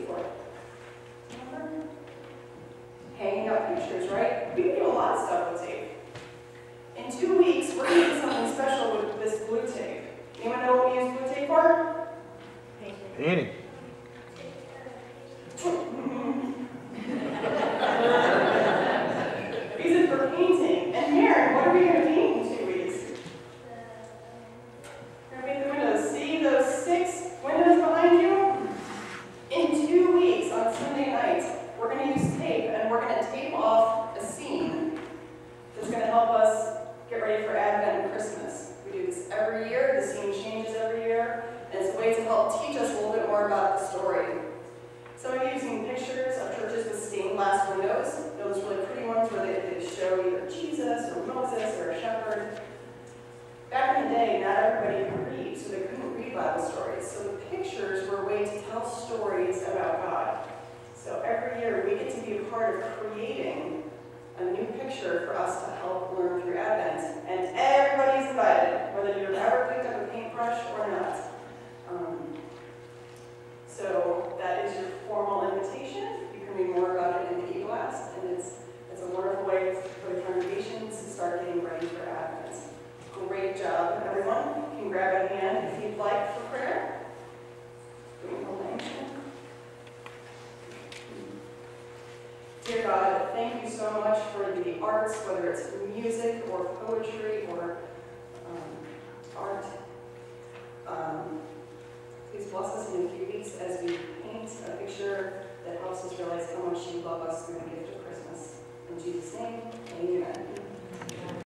what did you use tape for? Remember? Hanging up pictures, right? We can do a lot of stuff with tape. In two weeks, we're gonna do something special with this blue tape. Anyone know what we use blue tape for? Painting. Use it for painting. And Maren, what are we gonna paint in two weeks? We're gonna paint the windows. See those six windows behind you? In two weeks, on Sunday nights, we're gonna use we're gonna tape off a scene that's gonna help us get ready for Advent and Christmas. We do this every year, the scene changes every year, and it's a way to help teach us a little bit more about the story. Some of you have seen pictures of churches with stained glass windows, those really pretty ones where they, they show either Jesus or Moses or a shepherd. Back in the day, not everybody could read, so they couldn't read Bible stories. So the pictures were a way to tell stories about God. So every year we get to be a part of creating a new picture for us to help learn through Advent. And everybody's invited, whether you've ever picked up a paintbrush or not. Um, so that is your formal invitation. You can read more about it in the e-blast, and it's, it's a wonderful way for the congregations to start Great job, everyone. You can grab a hand if you'd like for prayer. Dear God, thank you so much for the arts, whether it's music or poetry or um, art. Um, Please bless us in a few weeks as we paint a picture that helps us realize how much you love us through the